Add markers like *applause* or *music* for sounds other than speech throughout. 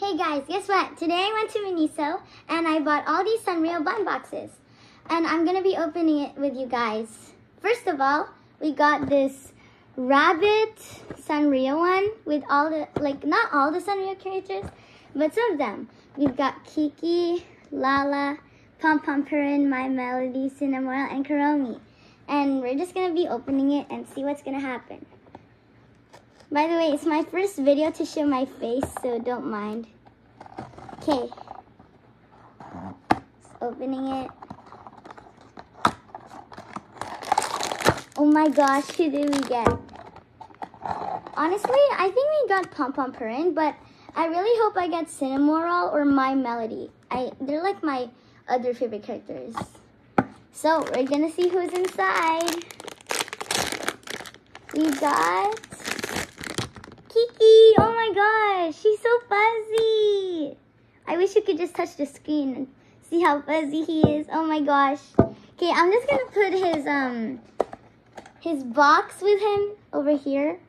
Hey guys, guess what? Today I went to Miniso and I bought all these Sanrio blind boxes. And I'm gonna be opening it with you guys. First of all, we got this rabbit Sanrio one with all the, like not all the Sanrio characters, but some of them. We've got Kiki, Lala, Pom Pom Purin, My Melody, Cinnamoroll, and Kuromi. And we're just gonna be opening it and see what's gonna happen. By the way, it's my first video to show my face, so don't mind. Okay. Opening it. Oh my gosh, who did we get? Honestly, I think we got Pom Pom Purin, but I really hope I get Cinnamoroll or My Melody. I They're like my other favorite characters. So, we're gonna see who's inside. We got Kiki! Oh my gosh, she's so fuzzy. I wish you could just touch the screen and see how fuzzy he is. Oh my gosh. Okay, I'm just gonna put his um his box with him over here.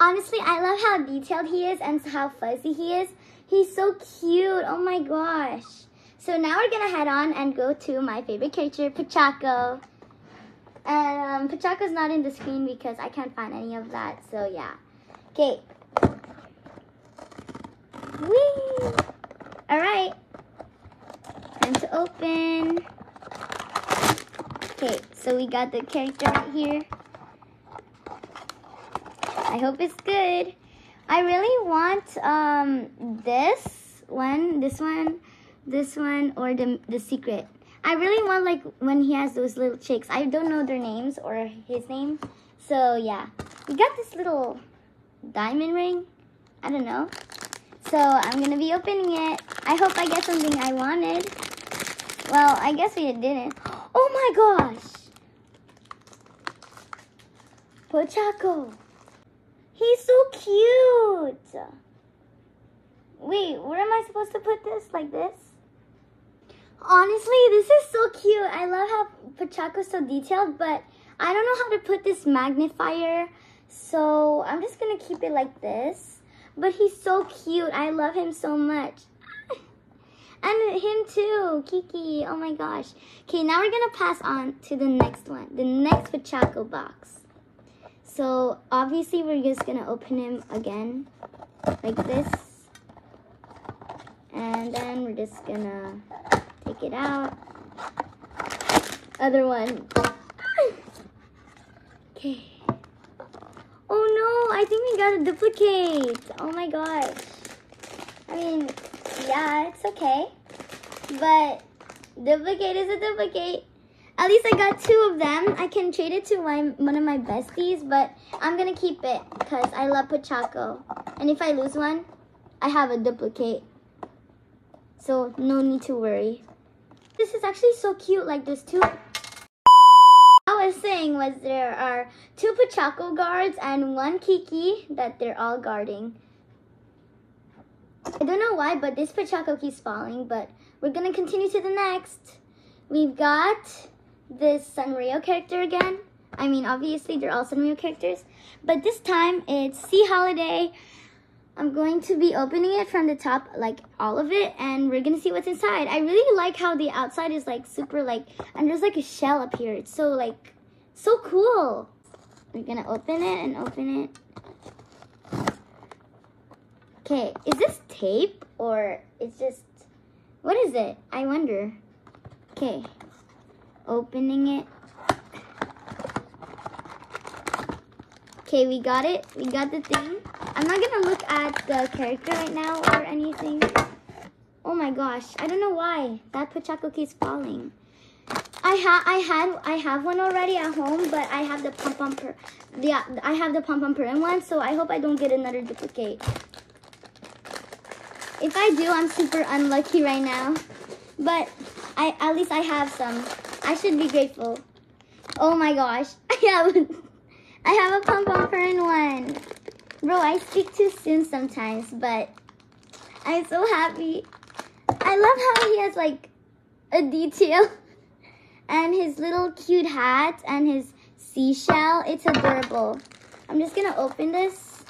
Honestly, I love how detailed he is and how fuzzy he is. He's so cute. Oh my gosh. So now we're gonna head on and go to my favorite character, Pochacco. And um, Pochacco's not in the screen because I can't find any of that. So yeah. Okay. Whee! All right. Time to open. Okay, so we got the character right here. I hope it's good. I really want um this one, this one, this one, or the the secret. I really want like when he has those little chicks. I don't know their names or his name. So yeah, we got this little diamond ring. I don't know. So I'm gonna be opening it. I hope I get something I wanted. Well, I guess we didn't. *gasps* Oh my gosh! Pochacco. He's so cute. Wait, where am I supposed to put this? Like this? Honestly, this is so cute. I love how Pochacco's so detailed, but I don't know how to put this magnifier. So I'm just going to keep it like this. But he's so cute. I love him so much. *laughs* and him too, Kiki. Oh my gosh. Okay, now we're going to pass on to the next one. The next Pochacco box. So obviously we're just going to open him again like this. And then we're just going to Take it out. Other one. Okay. Oh no, I think we got a duplicate. Oh my gosh. I mean, yeah, it's okay. But duplicate is a duplicate. At least I got two of them. I can trade it to my, one of my besties, but I'm going to keep it because I love Pochacco. And if I lose one, I have a duplicate. So no need to worry. This is actually so cute. Like there's two. I was saying was there are two Pochacco guards and one Kiki that they're all guarding. I don't know why, but this Pochacco keeps falling, but we're gonna continue to the next. We've got this Sanrio character again. I mean, obviously they're all Sanrio characters, but this time it's Sea Holiday I'm going to be opening it from the top, like all of it, and we're gonna see what's inside. I really like how the outside is like super like, and there's like a shell up here. It's so like, so cool. We're gonna open it and open it. Okay, is this tape or it's just, what is it? I wonder. Okay, opening it. Okay, we got it. We got the thing. I'm not gonna look at the character right now or anything. Oh my gosh, I don't know why that Pochacco keeps falling. I ha I had I have one already at home, but I have the pom pom per yeah I have the pom pom Purin one, so I hope I don't get another duplicate. If I do, I'm super unlucky right now. But I at least I have some. I should be grateful. Oh my gosh, *laughs* I have I have a pom pom Purin one. Bro, I speak too soon sometimes, but I'm so happy. I love how he has like a detail *laughs* and his little cute hat and his seashell. It's adorable. I'm just gonna open this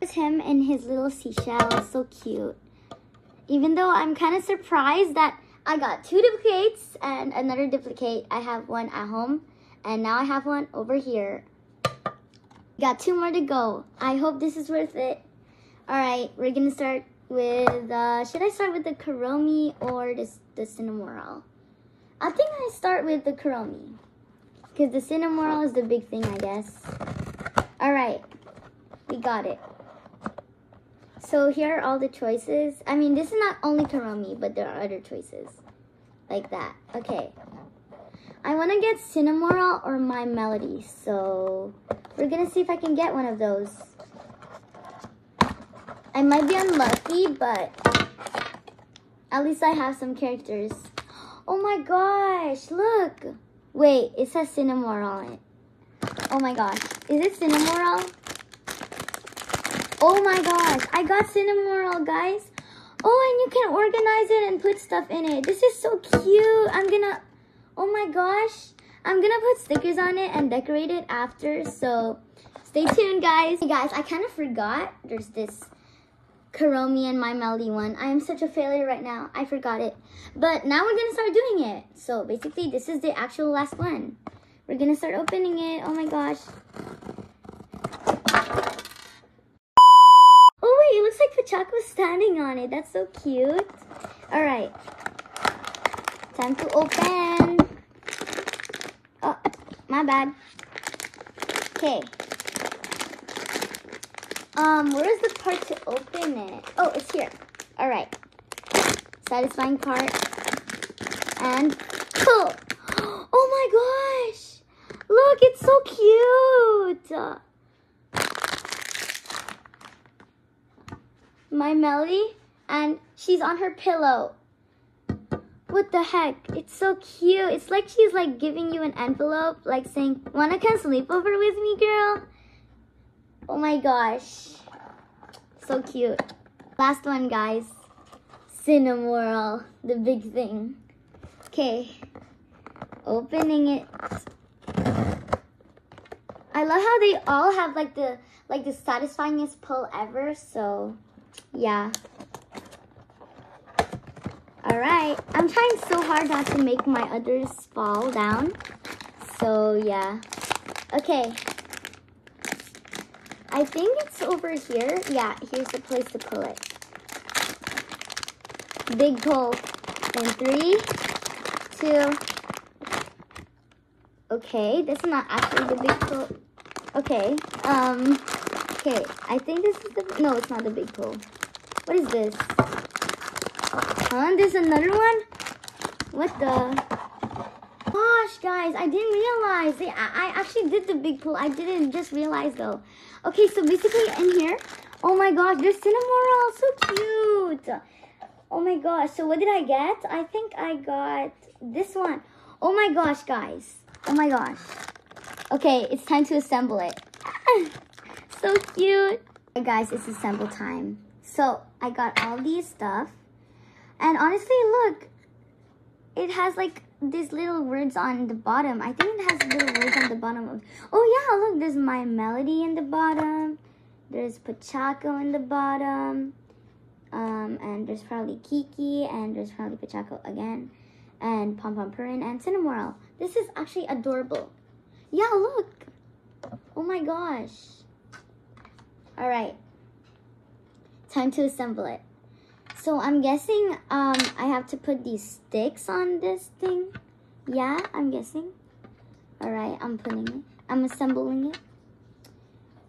It's him and his little seashell. So cute. Even though I'm kind of surprised that I got two duplicates and another duplicate. I have one at home and now I have one over here. Got two more to go. I hope this is worth it. All right, we're gonna start with, uh, should I start with the Kuromi or the, the Cinnamoroll? I think I start with the Kuromi. Because the Cinnamoroll is the big thing, I guess. All right, we got it. So here are all the choices. I mean, this is not only Kuromi, but there are other choices. Like that. Okay. I want to get Cinnamoroll or My Melody. So we're going to see if I can get one of those. I might be unlucky, but at least I have some characters. Oh my gosh, look. Wait, it says Cinnamoroll on it. Oh my gosh. Is it Cinnamoroll? Oh my gosh, I got Cinnamoroll, guys. Oh, and you can organize it and put stuff in it. This is so cute. I'm gonna, oh my gosh. I'm gonna put stickers on it and decorate it after, so stay tuned, guys. Hey guys, I kind of forgot there's this Kuromi and My Melody one. I am such a failure right now. I forgot it. But now we're to start doing it. So basically, this is the actual last one. We're to start opening it. Oh my gosh. Oh wait, it looks like Pochacco was standing on it. That's so cute. All right. Time to open. My bad. Okay. Um, where is the part to open it? Oh, it's here. All right. Satisfying part. And, oh, oh my gosh. Look, it's so cute. My Melody, and she's on her pillow. What the heck? It's so cute. It's like she's like giving you an envelope, like saying, wanna come sleep over with me, girl? Oh my gosh. So cute. Last one, guys. Cinnamoroll, the big thing. Okay. Opening it. I love how they all have like the like the satisfyingest pull ever, so yeah. Alright. I'm trying so hard not to make my others fall down. So yeah. Okay. I think it's over here. Yeah, here's the place to pull it. Big pull. In three, two. Okay, this is not actually the big pull. Okay, um, okay, I think this is the, no, it's not the big pull. What is this? Huh, there's another one? What the? Gosh, guys, I didn't realize. I, I actually did the big pull. I didn't just realize though. Okay, so basically in here, oh my gosh, there's Cinnamoroll, so cute. Oh my gosh, so what did I get? I think I got this one. Oh my gosh, guys. Oh my gosh. Okay, it's time to assemble it. *laughs* so cute. Hey guys, it's assemble time. So I got all these stuff. And honestly, look, it has like these little words on the bottom. I think it has little words on the bottom of. Oh yeah, look, there's my melody in the bottom. There's Pochacco in the bottom. Um, and there's probably Kiki, and there's probably Pochacco again, and Pom Pom Purin, and Cinnamoroll. This is actually adorable. Yeah, look. Oh my gosh. All right. Time to assemble it. So I'm guessing um, I have to put these sticks on this thing. Yeah, I'm guessing. Alright, I'm putting it. I'm assembling it.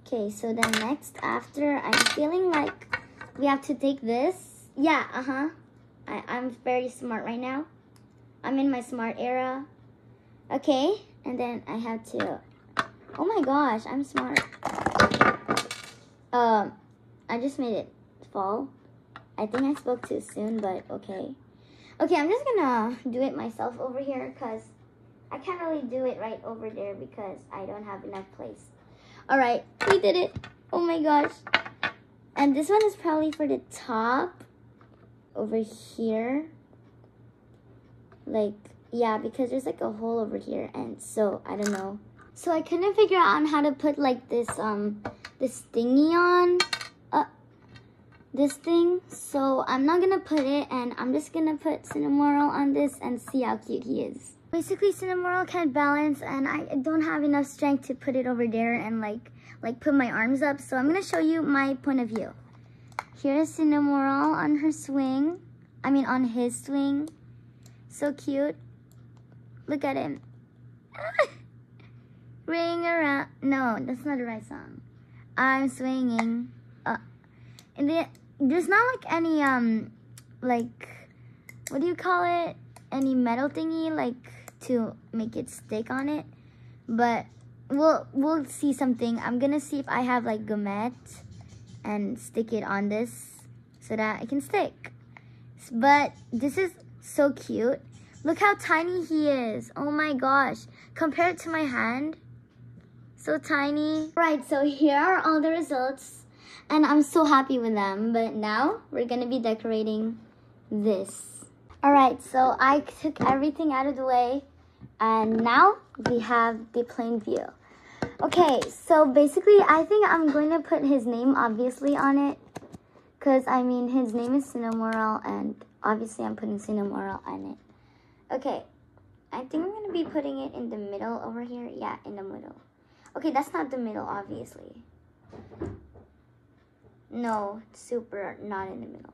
Okay, so then next, after, I'm feeling like we have to take this. Yeah, uh-huh. I'm very smart right now. I'm in my smart era. Okay, and then I have to... Oh my gosh, I'm smart. Um, I just made it fall. I think I spoke too soon, but okay. Okay, I'm just gonna do it myself over here because I can't really do it right over there because I don't have enough place. All right, we did it. Oh my gosh. And this one is probably for the top over here. Like, yeah, because there's like a hole over here. And so, I don't know. So I couldn't figure out how to put like this, um, this thingy on this thing. So I'm not gonna put it and I'm just gonna put Cinnamoroll on this and see how cute he is. Basically Cinnamoroll can't balance and I don't have enough strength to put it over there and like like put my arms up. So I'm gonna show you my point of view. Here's Cinnamoroll on her swing. I mean on his swing. So cute. Look at him. *laughs* Ring around. No, that's not the right song. I'm swinging. Uh, and the, there's not like any, um, like, what do you call it? Any metal thingy, like, to make it stick on it. But we'll, we'll see something. I'm gonna see if I have, like, gourmet and stick it on this so that it can stick. But this is so cute. Look how tiny he is. Oh my gosh. Compared to my hand, so tiny. Right, so here are all the results and I'm so happy with them. But now we're gonna be decorating this. All right, so I took everything out of the way and now we have the plain view. Okay, so basically I think I'm going to put his name obviously on it because I mean his name is Cinnamoroll and obviously I'm putting Cinnamoroll on it. Okay, I think I'm going to be putting it in the middle over here. Yeah, in the middle. Okay, that's not the middle, obviously. No, super not in the middle.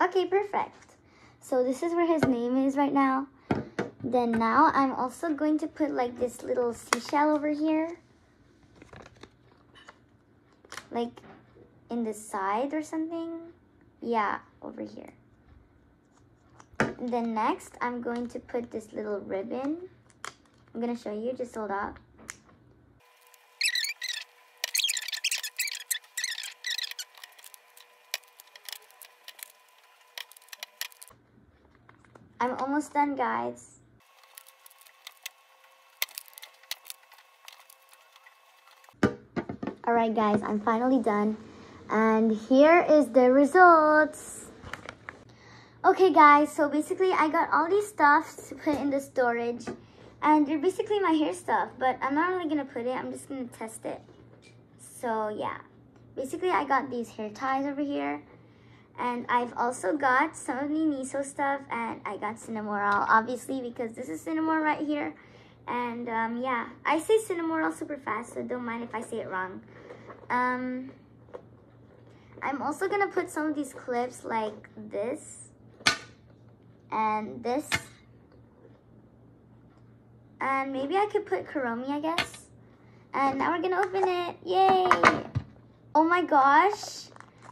Okay, perfect. So this is where his name is right now. Then now I'm also going to put like this little seashell over here. Like in the side or something. Yeah, over here. Then next, I'm going to put this little ribbon I'm going to show you, just hold up. I'm almost done, guys. Alright guys, I'm finally done. And here is the results. Okay guys, so basically I got all these stuff to put in the storage. And they're basically my hair stuff, but I'm not really going to put it. I'm just going to test it. So, yeah. Basically, I got these hair ties over here. And I've also got the Niso stuff. And I got Cinnamoroll, obviously, because this is Cinnamoroll right here. And, um, yeah. I say Cinnamoroll super fast, so don't mind if I say it wrong. Um, I'm also going to put some of these clips like this. And this and maybe I could put Kuromi, I guess. And now we're gonna open it. Yay! Oh my gosh.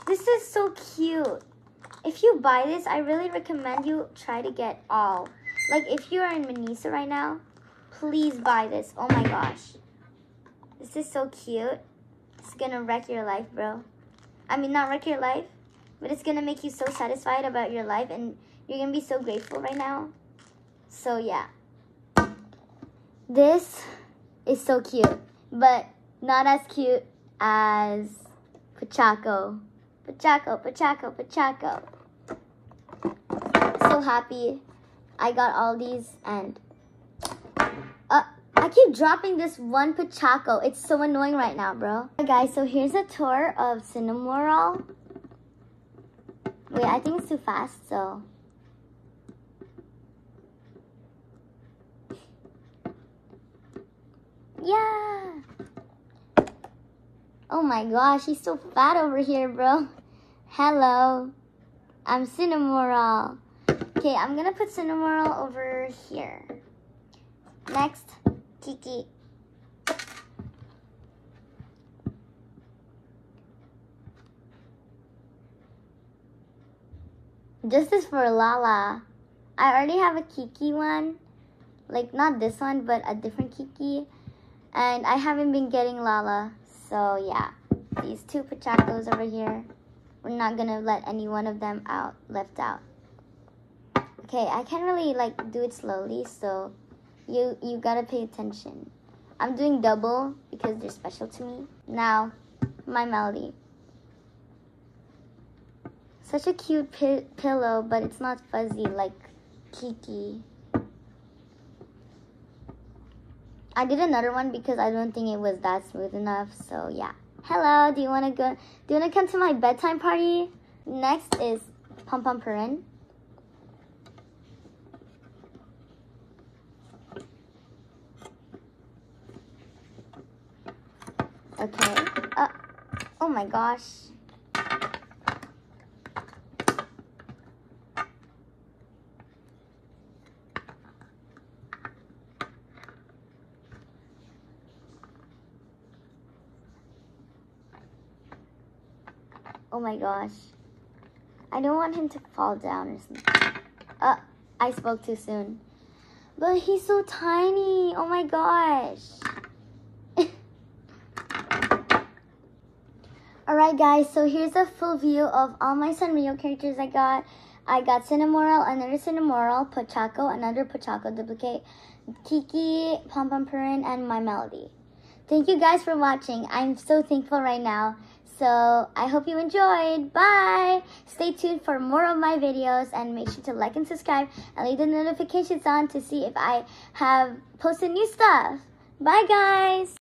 This is so cute. If you buy this, I really recommend you try to get all. Like if you are in Miniso right now, please buy this. Oh my gosh. This is so cute. It's gonna wreck your life, bro. I mean, not wreck your life, but it's gonna make you so satisfied about your life and you're gonna be so grateful right now. So yeah. This is so cute, but not as cute as Pochacco. Pochacco, Pochacco, Pochacco. So happy I got all these and uh, I keep dropping this one Pochacco. It's so annoying right now, bro. Hey guys, so here's a tour of Cinnamoroll. Wait, I think it's too fast, so Yeah. Oh my gosh, he's so fat over here, bro. Hello. I'm Cinnamoroll. Okay, I'm gonna put Cinnamoroll over here. Next, Kiki. This is for Lala. I already have a Kiki one. Like, not this one, but a different Kiki. And I haven't been getting Lala. So yeah, these two Pochaccos over here. We're not gonna let any one of them out, left out. Okay, I can't really like do it slowly, so you you gotta pay attention. I'm doing double because they're special to me. Now, my melody. Such a cute pi pillow, but it's not fuzzy like Kiki. I did another one because I don't think it was that smooth enough. So yeah. Hello, do you want to go? Do you want to come to my bedtime party? Next is Pom Pom Purin. Okay. Uh, oh my gosh. Oh my gosh. I don't want him to fall down or something. Uh, I spoke too soon. But he's so tiny. Oh my gosh. *laughs* Alright guys, so here's a full view of all my Sanrio characters I got. I got Cinnamoroll, another Cinnamoroll, Pochacco, another Pochacco duplicate, Kiki, Pom Pom Purin, and My Melody. Thank you guys for watching. I'm so thankful right now. So I hope you enjoyed. Bye. Stay tuned for more of my videos and make sure to like and subscribe and leave the notifications on to see if I have posted new stuff. Bye guys.